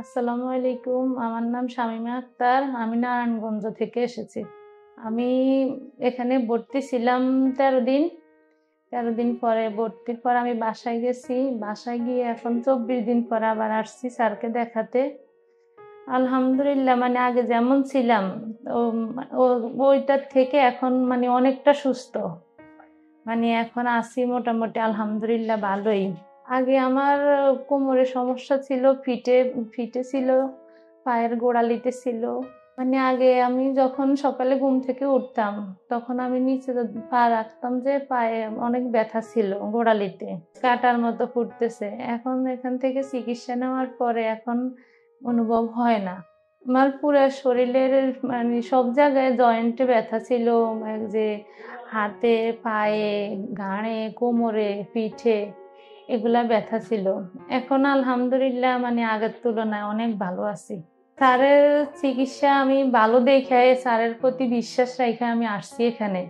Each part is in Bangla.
আসসালামু আলাইকুম। আমার নাম শামিমা আক্তার। আমি নারায়ণগঞ্জ থেকে এসেছি। আমি এখানে ভর্তি ছিলাম তেরো দিন। তেরো দিন পরে ভর্তির পর আমি বাসায় গেছি। বাসায় গিয়ে এখন চব্বিশ দিন পর আবার আসছি স্যারকে দেখাতে। আলহামদুলিল্লাহ মানে আগে যেমন ছিলাম ওইটার থেকে এখন মানে অনেকটা সুস্থ। মানে এখন আছি মোটামুটি, আলহামদুলিল্লাহ, ভালোই। আগে আমার কোমরে সমস্যা ছিল, ফিটে ফিটে ছিল, পায়ের গোড়ালিতে ছিল। মানে আগে আমি যখন সকালে ঘুম থেকে উঠতাম, তখন আমি নিচে পা রাখতাম যে পায়ে অনেক ব্যথা ছিল গোড়ালিতে, কাটার মতো ফুটতেছে। এখন এখান থেকে চিকিৎসা নেওয়ার পরে এখন অনুভব হয় না। আমার পুরো শরীরের মানে সব জায়গায় জয়েন্টে ব্যথা ছিল, যে হাতে, পায়ে, ঘাড়ে, কোমরে, পিঠে। এগুলা ব্যথা ছিল। এখন আলহামদুলিল্লাহ মানে আগের তুলনায় অনেক ভালো আছি। স্যারের চিকিৎসা আমি ভালো দেখে স্যারের প্রতি বিশ্বাস রেখে আমি আসছি এখানে।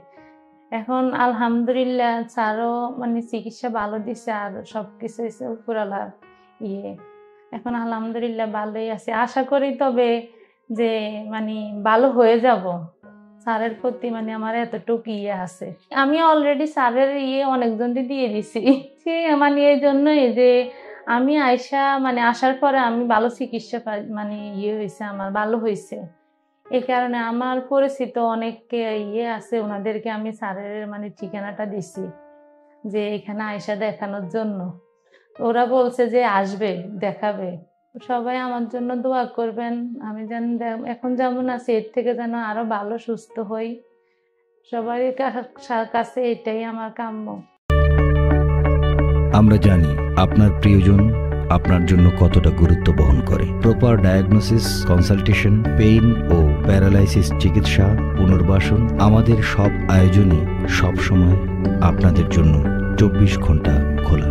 এখন আলহামদুলিল্লাহ স্যারও মানে চিকিৎসা ভালো দিছে আর সব কিছু উপরালার ইয়ে। এখন আলহামদুলিল্লাহ ভালোই আছে। আশা করি তবে যে মানে ভালো হয়ে যাব। স্যারের প্রতি মানে আমার এতটুকু ইয়ে আছে। আমি অলরেডি স্যারের ইয়ে অনেকজনকে দিয়ে দিছি সে মানে এই জন্যই যে আমি আয়সা মানে আসার পরে আমি ভালো চিকিৎসা মানে ইয়ে হয়েছে আমার ভালো হয়েছে এই কারণে আমার পরিচিত অনেককে ইয়ে আছে, ওনাদেরকে আমি স্যারের মানে ঠিকানাটা দিছি যে এখানে আয়সা দেখানোর জন্য। ওরা বলছে যে আসবে, দেখাবে। সবাই আমার জন্য দোয়া করবেন। আমি যেন এখন যেমন আছি, এর থেকে যেন আরও ভালো, সুস্থ হই। সবার কাছে এটাই আমার কাম্য। আমরা জানি আপনার প্রিয়জন আপনার জন্য কতটা গুরুত্ব বহন করে। প্রপার ডায়াগনোসিস কনসালটেশন পেইন ও প্যারালাইসিস চিকিৎসা, পুনর্বাসন আমাদের সব আয়োজনই সব সময় আপনাদের জন্য চব্বিশ ঘণ্টা খোলা।